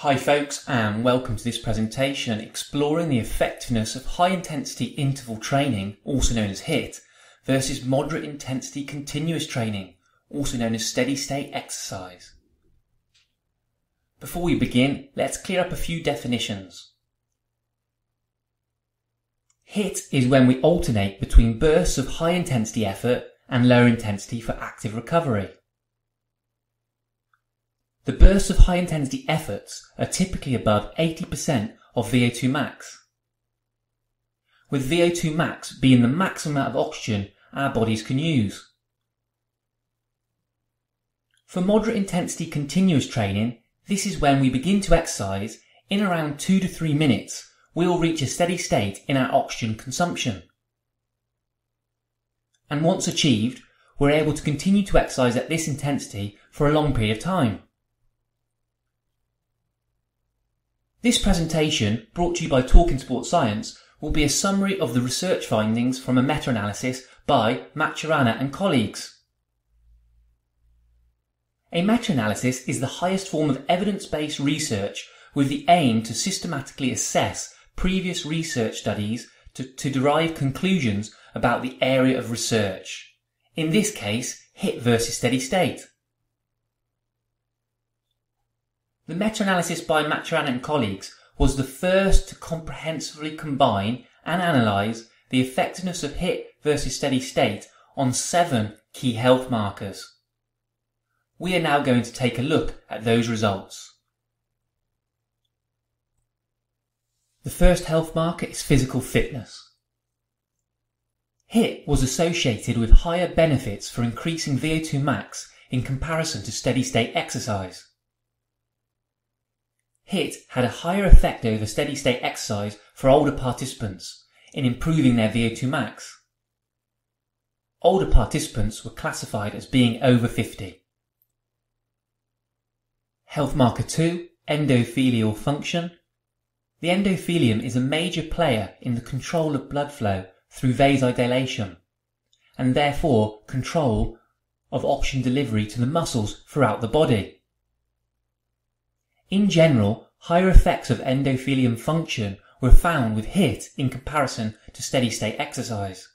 Hi folks and welcome to this presentation exploring the effectiveness of high intensity interval training, also known as HIIT, versus moderate intensity continuous training, also known as steady state exercise. Before we begin, let's clear up a few definitions. HIIT is when we alternate between bursts of high intensity effort and lower intensity for active recovery. The bursts of high intensity efforts are typically above 80% of VO2 max, with VO2 max being the maximum amount of oxygen our bodies can use. For moderate intensity continuous training, this is when we begin to exercise in around 2 to 3 minutes we will reach a steady state in our oxygen consumption. And once achieved, we're able to continue to exercise at this intensity for a long period of time. This presentation, brought to you by Talking Sports Science, will be a summary of the research findings from a meta-analysis by Maturana and colleagues. A meta-analysis is the highest form of evidence-based research with the aim to systematically assess previous research studies to, to derive conclusions about the area of research. In this case, HIIT versus steady state. The meta-analysis by Maturana and colleagues was the first to comprehensively combine and analyse the effectiveness of HIIT versus steady state on seven key health markers. We are now going to take a look at those results. The first health marker is physical fitness. HIIT was associated with higher benefits for increasing VO2 max in comparison to steady state exercise. HIIT had a higher effect over steady state exercise for older participants in improving their VO2 max. Older participants were classified as being over 50. Health marker 2, endothelial function. The endothelium is a major player in the control of blood flow through vasodilation and therefore control of oxygen delivery to the muscles throughout the body. In general, higher effects of endothelium function were found with HIIT in comparison to steady state exercise.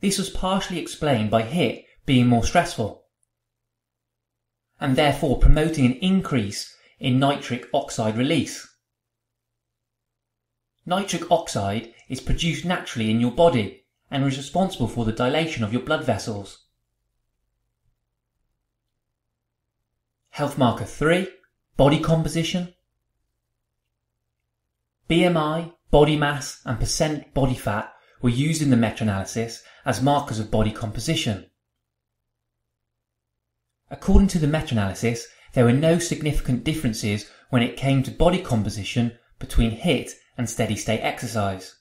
This was partially explained by HIIT being more stressful and therefore promoting an increase in nitric oxide release. Nitric oxide is produced naturally in your body and is responsible for the dilation of your blood vessels. Health marker 3, body composition. BMI, body mass and percent body fat were used in the meta-analysis as markers of body composition. According to the meta-analysis, there were no significant differences when it came to body composition between HIIT and steady state exercise.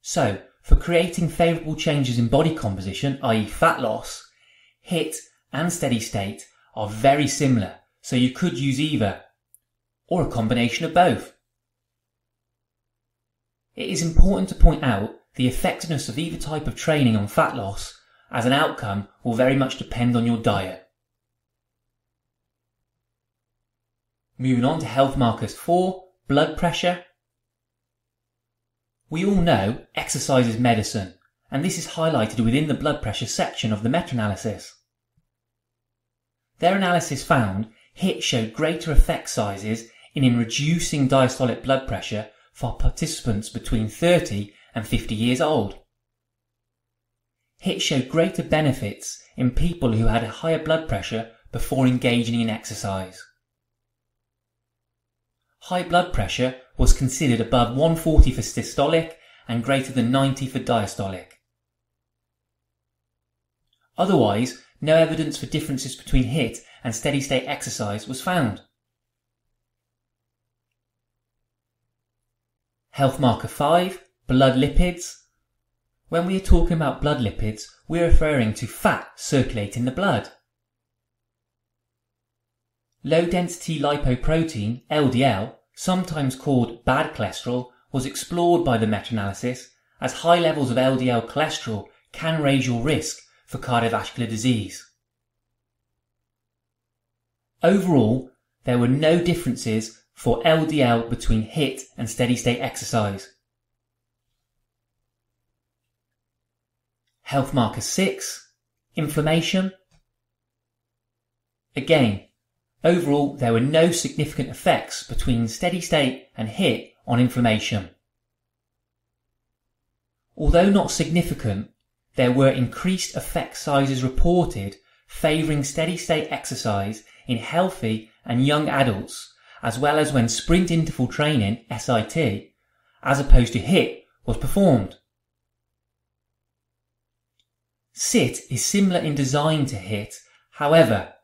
So, for creating favourable changes in body composition, i.e. fat loss, HIIT and steady state are very similar, so you could use either, or a combination of both. It is important to point out the effectiveness of either type of training on fat loss as an outcome will very much depend on your diet. Moving on to health markers 4, blood pressure. We all know exercise is medicine, and this is highlighted within the blood pressure section of the meta-analysis. Their analysis found HIIT showed greater effect sizes in reducing diastolic blood pressure for participants between 30 and 50 years old. HIIT showed greater benefits in people who had a higher blood pressure before engaging in exercise. High blood pressure was considered above 140 for systolic and greater than 90 for diastolic. Otherwise, no evidence for differences between HIIT and steady state exercise was found. Health marker 5, blood lipids. When we are talking about blood lipids, we are referring to fat circulating in the blood. Low density lipoprotein, LDL, sometimes called bad cholesterol, was explored by the meta-analysis as high levels of LDL cholesterol can raise your risk for cardiovascular disease. Overall, there were no differences for LDL between HIIT and steady state exercise. Health marker 6, inflammation. Again, overall there were no significant effects between steady state and HIIT on inflammation. Although not significant, there were increased effect sizes reported favouring steady state exercise in healthy and young adults, as well as when sprint interval training, SIT, as opposed to HIIT, was performed. SIT is similar in design to HIIT, however,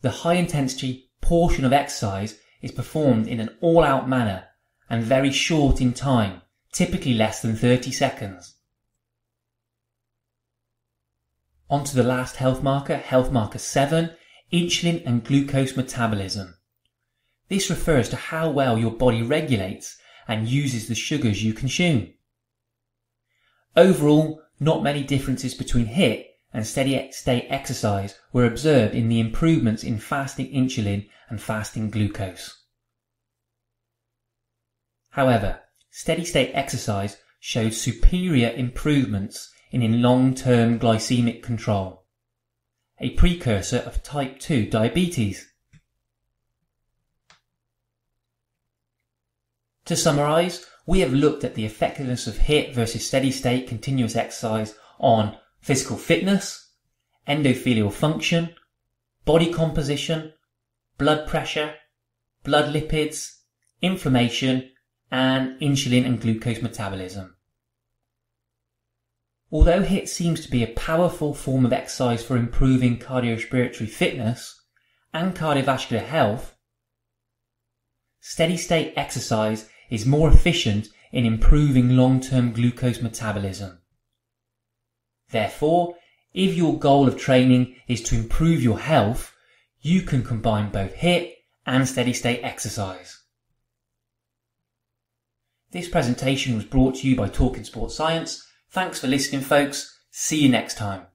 the high intensity portion of exercise is performed in an all out manner and very short in time, typically less than 30 seconds. On to the last health marker, health marker 7, insulin and glucose metabolism. This refers to how well your body regulates and uses the sugars you consume. Overall, not many differences between HIIT and steady state exercise were observed in the improvements in fasting insulin and fasting glucose. However, steady state exercise showed superior improvements in long-term glycemic control, a precursor of type 2 diabetes. To summarise, we have looked at the effectiveness of HIIT versus steady state continuous exercise on physical fitness, endothelial function, body composition, blood pressure, blood lipids, inflammation, and insulin and glucose metabolism. Although HIIT seems to be a powerful form of exercise for improving cardiorespiratory fitness and cardiovascular health, steady state exercise is more efficient in improving long-term glucose metabolism. Therefore, if your goal of training is to improve your health, you can combine both HIIT and steady state exercise. This presentation was brought to you by Talking Sports Science Thanks for listening, folks. See you next time.